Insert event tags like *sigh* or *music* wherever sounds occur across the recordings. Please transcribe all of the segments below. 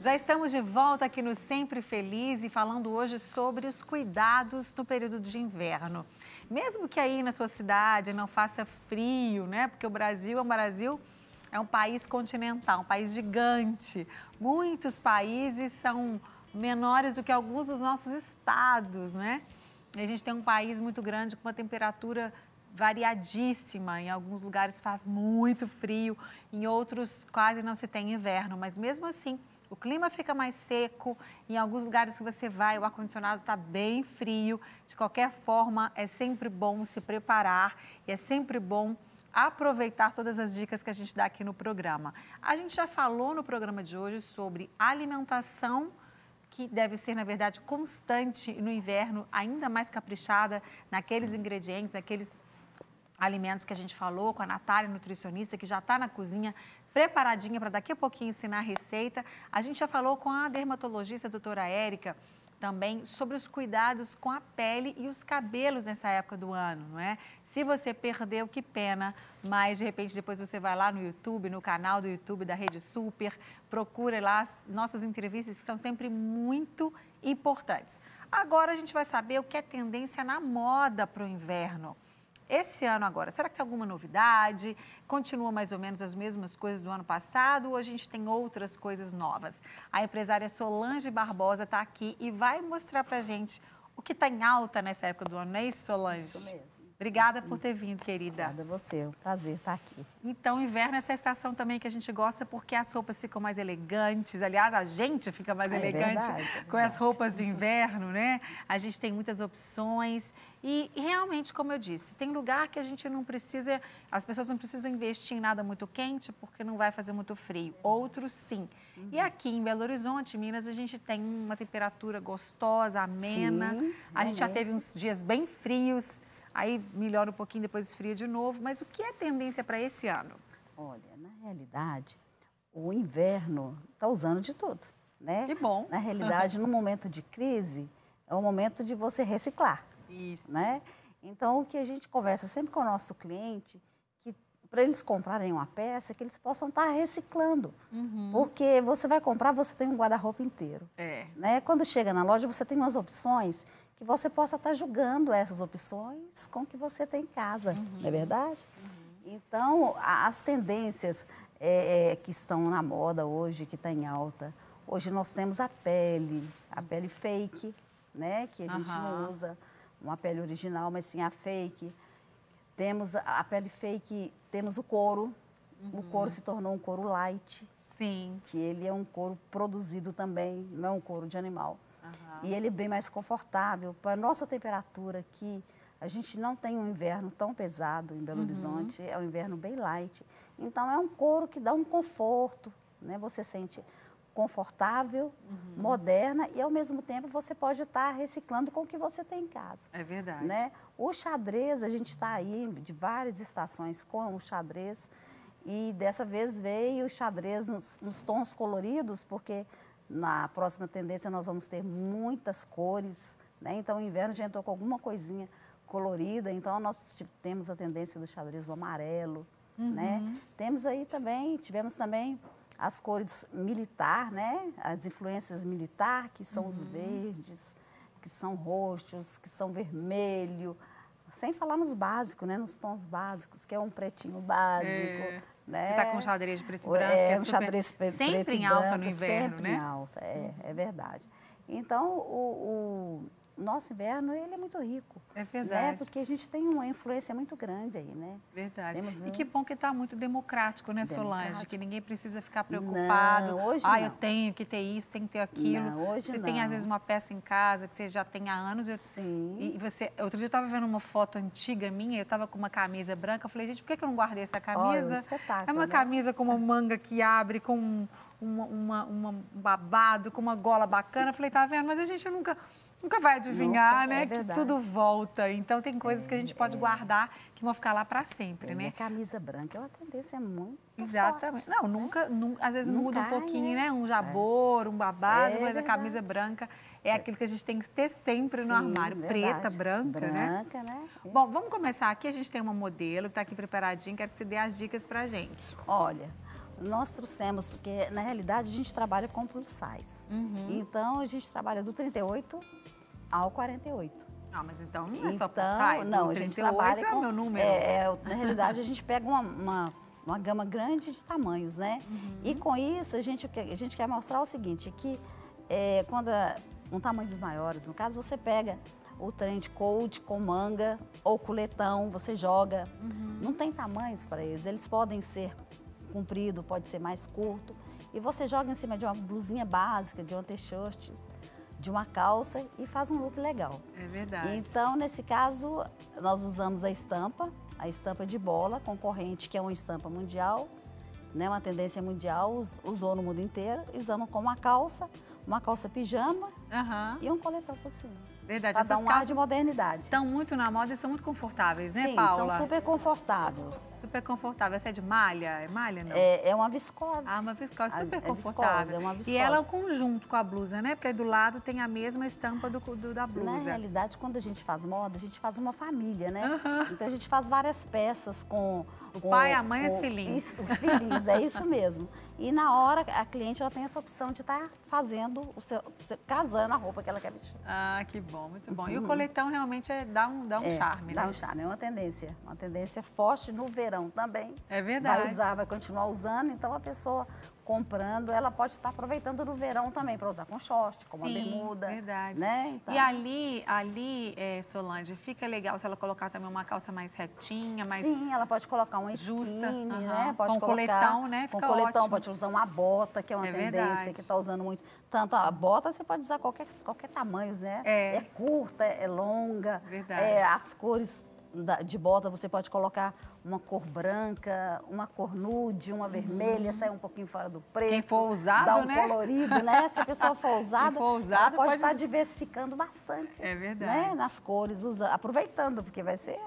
Já estamos de volta aqui no Sempre Feliz e falando hoje sobre os cuidados no período de inverno. Mesmo que aí na sua cidade não faça frio, né? Porque o Brasil é um Brasil é um país continental, um país gigante. Muitos países são menores do que alguns dos nossos estados, né? E a gente tem um país muito grande com uma temperatura variadíssima. Em alguns lugares faz muito frio, em outros quase não se tem inverno, mas mesmo assim o clima fica mais seco, em alguns lugares que você vai, o ar-condicionado está bem frio. De qualquer forma, é sempre bom se preparar e é sempre bom aproveitar todas as dicas que a gente dá aqui no programa. A gente já falou no programa de hoje sobre alimentação que deve ser, na verdade, constante no inverno, ainda mais caprichada naqueles ingredientes, naqueles alimentos que a gente falou com a Natália, nutricionista, que já está na cozinha preparadinha para daqui a pouquinho ensinar a receita. A gente já falou com a dermatologista a doutora Érica também sobre os cuidados com a pele e os cabelos nessa época do ano, não é? Se você perdeu, que pena, mas de repente depois você vai lá no YouTube, no canal do YouTube da Rede Super, procura lá as nossas entrevistas que são sempre muito importantes. Agora a gente vai saber o que é tendência na moda para o inverno. Esse ano agora, será que tem alguma novidade? Continua mais ou menos as mesmas coisas do ano passado ou a gente tem outras coisas novas? A empresária Solange Barbosa está aqui e vai mostrar para gente o que está em alta nessa época do ano, não é isso, Solange? Isso mesmo. Obrigada por ter vindo, querida. Obrigada a você, é um prazer estar aqui. Então, inverno é essa estação também que a gente gosta porque as roupas ficam mais elegantes. Aliás, a gente fica mais é elegante verdade, é com as roupas do inverno, né? A gente tem muitas opções e realmente, como eu disse, tem lugar que a gente não precisa, as pessoas não precisam investir em nada muito quente porque não vai fazer muito frio. Outros sim. Uhum. E aqui em Belo Horizonte, Minas, a gente tem uma temperatura gostosa, amena. Sim, a gente já teve uns dias bem frios aí melhora um pouquinho, depois esfria de novo. Mas o que é tendência para esse ano? Olha, na realidade, o inverno está usando de tudo, né? Que bom. Na realidade, no momento de crise, é o momento de você reciclar. Isso. Né? Então, o que a gente conversa sempre com o nosso cliente, para eles comprarem uma peça, que eles possam estar tá reciclando. Uhum. Porque você vai comprar, você tem um guarda-roupa inteiro. É. Né? Quando chega na loja, você tem umas opções que você possa estar julgando essas opções com o que você tem em casa, uhum. não é verdade? Uhum. Então, as tendências é, é, que estão na moda hoje, que está em alta, hoje nós temos a pele, a pele fake, né, que a gente não usa uma pele original, mas sim a fake. Temos a pele fake, temos o couro, o couro uhum. se tornou um couro light. Sim. Que ele é um couro produzido também, não é um couro de animal. Uhum. E ele é bem mais confortável. Para a nossa temperatura aqui, a gente não tem um inverno tão pesado em Belo uhum. Horizonte, é um inverno bem light. Então, é um couro que dá um conforto, né? Você sente confortável, uhum. moderna e ao mesmo tempo você pode estar reciclando com o que você tem em casa. É verdade. Né? O xadrez, a gente está aí de várias estações com o xadrez e dessa vez veio o xadrez nos, nos tons coloridos, porque na próxima tendência nós vamos ter muitas cores, né? Então o inverno já entrou com alguma coisinha colorida, então nós temos a tendência do xadrez do amarelo, uhum. né? Temos aí também, tivemos também as cores militar, né? As influências militar, que são uhum. os verdes, que são roxos, que são vermelho, sem falar nos básicos, né? Nos tons básicos, que é um pretinho básico. É. Né? Você está com um xadrez de preto e branco. É, é um xadrez preto, sempre preto em alta branco, no inverno, sempre né? em alta, é, é verdade. Então, o, o nosso inverno ele é muito rico. É verdade. Né? Porque a gente tem uma influência muito grande aí, né? Verdade. Temos e que bom que está muito democrático, né, democrático. Solange? Que ninguém precisa ficar preocupado. Não, hoje ah, não. eu tenho que ter isso, tenho que ter aquilo. Não, hoje você não. tem, às vezes, uma peça em casa que você já tem há anos. Sim. E você... Outro dia eu estava vendo uma foto antiga minha, eu estava com uma camisa branca. Eu falei, gente, por que, que eu não guardei essa camisa? Olha, um espetáculo, é uma né? camisa com uma manga que abre, com um, uma, uma, uma babado, com uma gola bacana. Eu falei, tá vendo? Mas a gente nunca Nunca vai adivinhar, Nunca, né? É que tudo volta. Então tem coisas é, que a gente pode é. guardar que vão ficar lá para sempre, é, né? a camisa branca é uma tendência muito Exatamente. Forte, Não, nunca, nunca, às vezes muda um pouquinho, né? Um jabor, um babado, é mas a camisa branca é aquilo que a gente tem que ter sempre Sim, no armário. Verdade. Preta, branca, branca né? Branca, né? Bom, vamos começar aqui. A gente tem uma modelo que está aqui preparadinha. Quero que você dê as dicas para gente. Olha, Nós trouxemos, porque na realidade a gente trabalha com plus size. Uhum. Então a gente trabalha do 38 ao 48. Ah, mas então não é então, só size? Não, a gente trabalha é com... meu número. É, é, na realidade a gente pega uma, uma, uma gama grande de tamanhos, né? Uhum. E com isso a gente, a gente quer mostrar o seguinte, que é, quando é um tamanho dos maiores, no caso você pega o trend coat com manga ou coletão, você joga. Uhum. Não tem tamanhos para eles, eles podem ser comprido, pode ser mais curto. E você joga em cima de uma blusinha básica, de uma t-shirt, de uma calça e faz um look legal. É verdade. Então, nesse caso, nós usamos a estampa, a estampa de bola, concorrente, que é uma estampa mundial, né, uma tendência mundial, usou no mundo inteiro, usando com uma calça, uma calça pijama uhum. e um coletão por cima. Verdade. Para dar um ar de modernidade. Estão muito na moda e são muito confortáveis, né, Sim, Paula? Sim, são super confortáveis. Super confortável. Essa é de malha? É malha, não? É, é uma viscose. Ah, uma viscose super é confortável. Viscose, é uma viscose. E ela é o conjunto com a blusa, né? Porque aí do lado tem a mesma estampa do, do da blusa. Na realidade, quando a gente faz moda, a gente faz uma família, né? Uhum. Então a gente faz várias peças com... O pai, a mãe e os filhinhos. Os filhinhos, é isso mesmo. E na hora, a cliente ela tem essa opção de estar tá fazendo, o seu, casando a roupa que ela quer vestir. Ah, que bom, muito bom. Uhum. E o coletão realmente é, dá um, dá um é, charme, dá né? um charme, é uma tendência. Uma tendência forte no verão também. É verdade. Vai usar, vai continuar usando, então a pessoa comprando, ela pode estar aproveitando no verão também para usar com short, com Sim, uma bermuda. verdade. Né? Então... E ali, ali é, Solange, fica legal se ela colocar também uma calça mais retinha, mais Sim, ela pode colocar uma justa, skinny, né? Pode com colocar, coletão, né? Fica com coletão, ótimo. pode usar uma bota, que é uma é tendência verdade. que está usando muito. Tanto a bota você pode usar qualquer, qualquer tamanho, né? É, é curta, é longa. Verdade. É, as cores de bota você pode colocar uma cor branca, uma cor nude, uma uhum. vermelha, sair um pouquinho fora do preto. Quem for usado, dá um né? colorido, né? Se a pessoa for *laughs* usada, for usado, ela pode, pode, estar diversificando bastante. É verdade. Né? Nas cores, usa, aproveitando, porque vai ser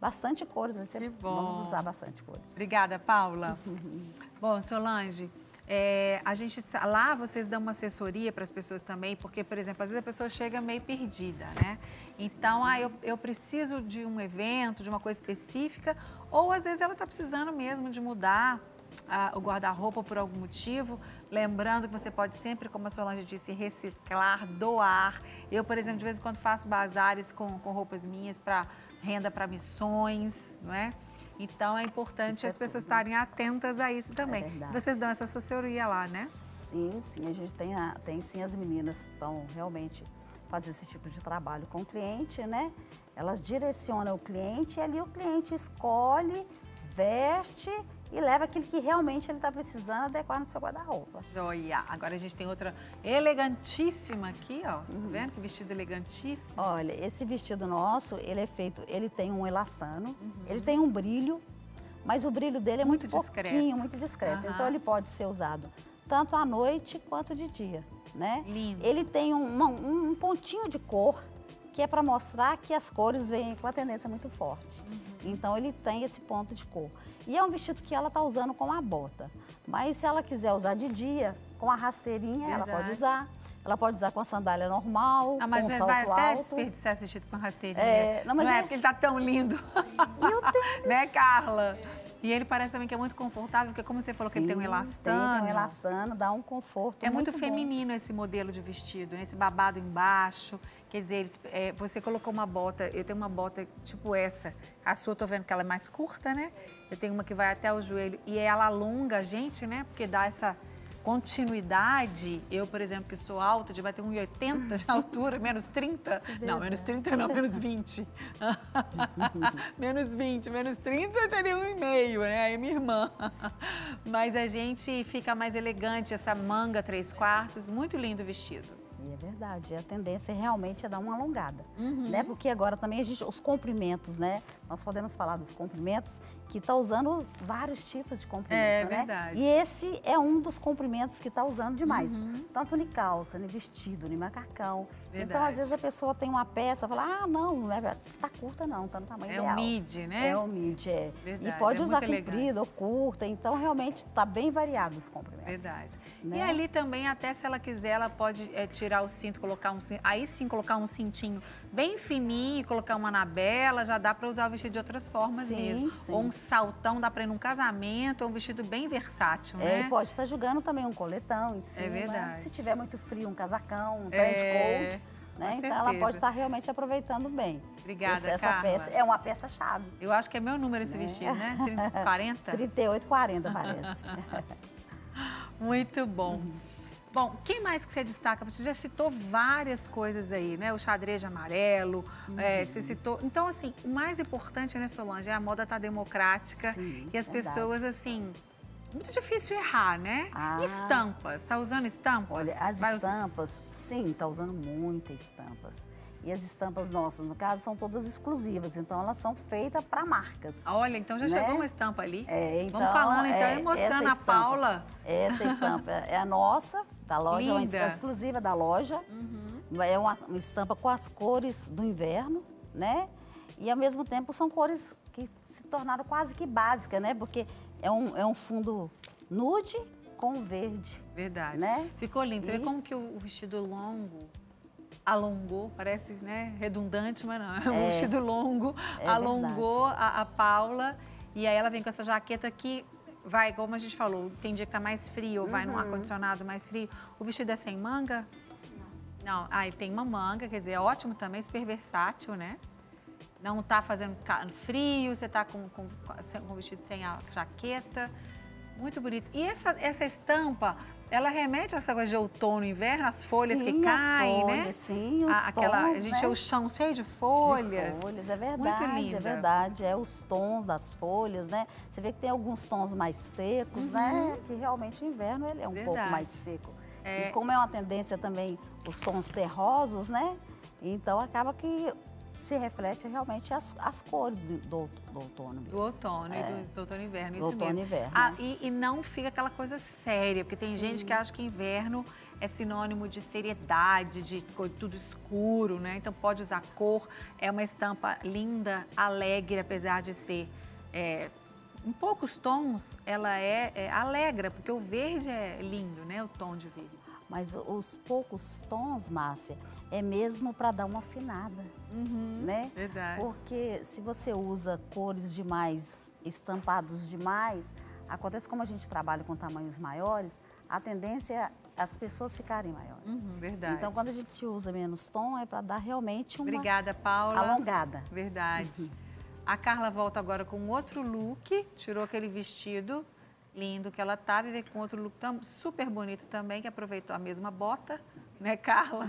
bastante cores. Vai ser, que bom. Vamos usar bastante cores. Obrigada, Paula. *laughs* bom, Solange, é, a gente lá vocês dão uma assessoria para as pessoas também, porque, por exemplo, às vezes a pessoa chega meio perdida, né? Então, ah, eu, eu preciso de um evento, de uma coisa específica, ou às vezes ela está precisando mesmo de mudar ah, o guarda-roupa por algum motivo. Lembrando que você pode sempre, como a Solange disse, reciclar, doar. Eu, por exemplo, de vez em quando faço bazares com, com roupas minhas para renda para missões, não é? Então é importante isso as é pessoas tudo. estarem atentas a isso também. É Vocês dão essa assessoria lá, né? Sim, sim, a gente tem, a, tem sim as meninas que estão realmente fazer esse tipo de trabalho com o cliente, né? Elas direcionam o cliente e ali o cliente escolhe, veste e leva aquilo que realmente ele está precisando adequar no seu guarda-roupa. Joia! Agora a gente tem outra elegantíssima aqui, ó. Tá uhum. Vendo que vestido elegantíssimo? Olha, esse vestido nosso, ele é feito, ele tem um elastano, uhum. ele tem um brilho, mas o brilho dele é muito, muito discreto. pouquinho, muito discreto. Uhum. Então ele pode ser usado tanto à noite quanto de dia, né? Lindo. Ele tem um, um, um pontinho de cor que é para mostrar que as cores vêm com a tendência muito forte. Uhum. Então ele tem esse ponto de cor. E é um vestido que ela está usando com a bota. Mas se ela quiser usar de dia, com a rasteirinha, Verdade. ela pode usar. Ela pode usar com a sandália normal, ah, mas com o salto vai até alto. desperdiçar esse vestido com a rasteirinha. É, não, mas não é, é porque ele está tão lindo. E o tênis? né, Carla? E ele parece também que é muito confortável, porque como você falou Sim, que ele tem um elastano. Tem um elastano, dá um conforto É muito, muito feminino bom. esse modelo de vestido, né? esse babado embaixo. Quer dizer, eles, é, você colocou uma bota, eu tenho uma bota tipo essa. A sua, tô vendo que ela é mais curta, né? Eu tenho uma que vai até o joelho e ela alonga a gente, né? Porque dá essa continuidade, eu, por exemplo, que sou alta, de bater 1,80 de altura, *laughs* menos 30, não, menos 30 não, *laughs* menos 20. menos 20, menos 30 eu teria 1,5, né? Aí minha irmã. *laughs* Mas a gente fica mais elegante, essa manga 3 quartos, muito lindo o vestido. E é verdade, a tendência realmente é dar uma alongada, uhum. né? Porque agora também a gente, os comprimentos, né? Nós podemos falar dos comprimentos que está usando vários tipos de comprimento, é, né? Verdade. E esse é um dos comprimentos que está usando demais, uhum. tanto em calça, em vestido, em macacão. Verdade. Então às vezes a pessoa tem uma peça, fala, ah, não, não é, tá curta não, tá no tamanho é ideal. É o mid, né? É o mid, é. Verdade, e pode é usar comprida ou curta, então realmente está bem variado os comprimentos. Verdade. Né? E ali também, até se ela quiser, ela pode é, tirar o cinto, colocar um aí sim colocar um cintinho bem fininho, colocar uma anabela, já dá para usar o vestido de outras formas sim, mesmo. Sim. Ou um saltão, dá para ir num casamento, um vestido bem versátil, é, né? É, pode estar jogando também um coletão em é cima. É verdade. Se tiver muito frio, um casacão, um trench é... coat. Né? Então ela pode estar realmente aproveitando bem. Obrigada, Esse, essa Carla. peça é uma peça chave. Eu acho que é meu número esse né? vestido, né? 40? 38, 40 parece. *laughs* Muito bom. Uhum. *laughs* Bom, quem mais que você destaca? Você já citou várias coisas aí, né? O xadrez amarelo, uhum. é, você citou. Então, assim, o mais importante, né, Solange, é a moda tá democrática Sim, e as verdade. pessoas, assim, muito difícil errar, né? Ah, estampas, está usando estampas? Olha, as Vai estampas, sim, está usando muitas estampas. E as estampas nossas, no caso, são todas exclusivas, então elas são feitas para marcas. Olha, então já né? chegou uma estampa ali. É, então, Vamos falando então é, e mostrando a Paula. Essa estampa é a nossa, da loja, é uma exclusiva da loja. Uhum. É uma, uma estampa com as cores do inverno, né? E ao mesmo tempo são cores que se tornaram quase que básicas, né? Porque é um, é um fundo nude com verde. Verdade. Né? Ficou lindo. Você e... vê como que o vestido longo alongou, parece né, redundante, mas não. *laughs* É um é, vestido longo, é alongou a, a, Paula. E aí ela vem com essa jaqueta que vai, como a gente falou, tem dia que tá mais frio, ou vai uhum. num ar-condicionado mais frio. O vestido é sem manga? Não. Não, ah, ele tem uma manga, quer dizer, é ótimo também, super versátil, né? não está fazendo frio, você está com, com, com o vestido sem a jaqueta. Muito bonito. E essa, essa estampa, ela remete a essa coisa de outono, inverno, as folhas sim, que caem, folhas, né? Sim, os a, aquela, tons, A gente né? o chão cheio de folhas. De folhas, é verdade, é verdade. É os tons das folhas, né? Você vê que tem alguns tons mais secos, né? uhum. né? Que realmente o inverno ele é um verdade. pouco mais seco. É... E como é uma tendência também os tons terrosos, né? Então acaba que se reflete realmente as, as cores do, do, do outono mesmo. Do outono, é. do, do outono e inverno, do outono mesmo. inverno. Ah, e, e, não fica aquela coisa séria, porque tem Sim. gente que acha que inverno é sinônimo de seriedade, de tudo escuro, né? Então pode usar cor, é uma estampa linda, alegre, apesar de ser é, em poucos tons, ela é, é alegra, porque o verde é lindo, né? O tom de verde. Mas os poucos tons, Márcia, é mesmo para dar uma afinada, uhum, né? Verdade. Porque se você usa cores demais, estampados demais, acontece como a gente trabalha com tamanhos maiores, a tendência é as pessoas ficarem maiores. Uhum, verdade. Então, quando a gente usa menos tom, é para dar realmente uma Obrigada, Paula. alongada. Verdade. Uhum. A Carla volta agora com outro look, tirou aquele vestido lindo que ela tá, viver com outro look super bonito também, que aproveitou a mesma bota, né, Carla?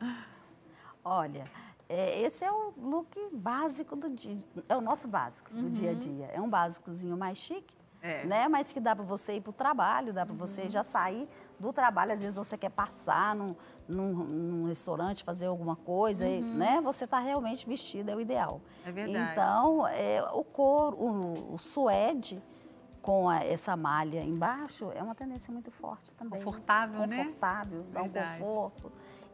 *laughs* Olha, é, esse é o look básico do dia, é o nosso básico do uhum. dia a uhum. dia. É um básicozinho mais chique, é. né? Mas que dá para você ir para o trabalho, dá para uhum. você já sair do trabalho. Às vezes você quer passar num, num, num restaurante, fazer alguma coisa, uhum. e, né? Você está realmente vestido, é o ideal. É verdade. Então, é, o couro, o, o suede, com a, essa malha embaixo é uma tendência muito forte também. Confortável, né? Confortável, dá Verdade. um conforto.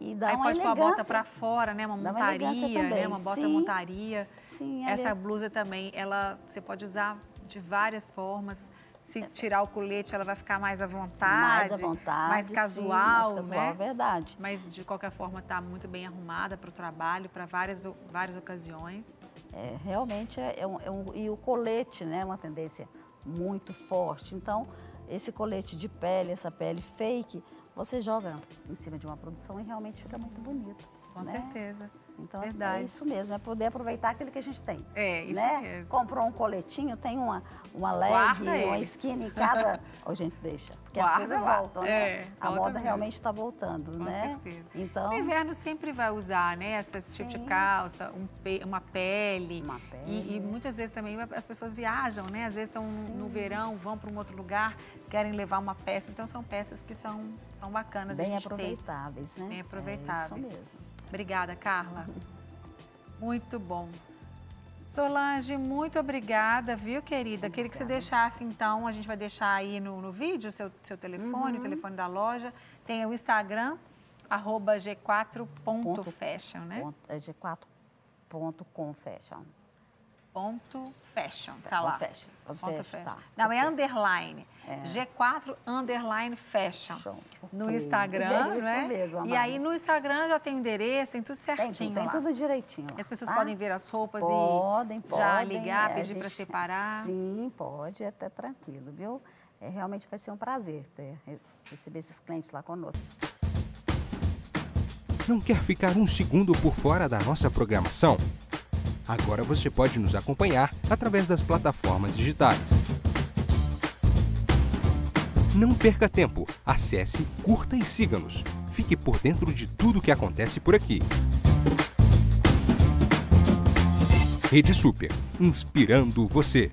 E dá Aí uma pode elegância. pôr a bota para fora, né? Uma montaria, uma né? Uma bota Sim. montaria. Sim, Essa é... blusa também, ela você pode usar de várias formas. Se tirar o colete, ela vai ficar mais à vontade. Mais à vontade. Mais casual, sim, mais casual, né? verdade. Mas de qualquer forma está muito bem arrumada para o trabalho, para várias, várias ocasiões. É, realmente é, é, um, é um, e o colete, né? É uma tendência muito forte. Então, esse colete de pele, essa pele fake, você joga em cima de uma produção e realmente fica muito bonito. Com né? certeza. Então é Verdade. é isso mesmo, é poder aproveitar aquilo que a gente tem. É, isso né? mesmo. Comprou um coletinho, tem uma, uma leg, uma skin em casa. *laughs* A gente deixa, porque Guarda as coisas voltam, né? É, a moda mesmo. realmente está voltando, Com né? Certeza. Então, no inverno sempre vai usar, né? Esse tipo de calça, um pe uma pele. Uma pele. E, e, muitas vezes também as pessoas viajam, né? Às vezes estão no verão, vão para um outro lugar, querem levar uma peça. Então são peças que são, são bacanas Bem aproveitáveis, ter. né? Bem aproveitáveis. É isso mesmo. Obrigada, Carla. Muito bom. Solange, muito obrigada, viu, querida? Queria que você deixasse, então, a gente vai deixar aí no, no vídeo o seu, seu telefone, uhum. o telefone da loja. Tem o Instagram, arroba g4.fashion, né? é g4.confashion. Ponto fashion, tá lá. Fashion. Ponto fashion. fashion. Tá. Não, é underline. É. G4 underline fashion. fashion. No Instagram, é *laughs* isso né? mesmo. E aí no Instagram já tem endereço, tem tudo certinho Tem, tem tudo direitinho. As pessoas tá? podem ver as roupas podem, e podem, já ligar, é, pedir para separar. Sim, pode, é até tranquilo, viu? É, realmente vai ser um prazer ter, receber esses clientes lá conosco. Não quer ficar um segundo por fora da nossa programação? Agora você pode nos acompanhar através das plataformas digitais. Não perca tempo. Acesse, curta e siga-nos. Fique por dentro de tudo o que acontece por aqui. Rede Super, inspirando você.